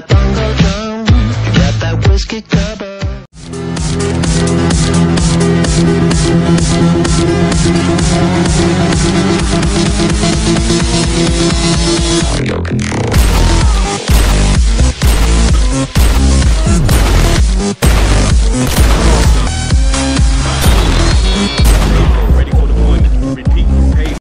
that bongo drum, got that whiskey cover. Audio control.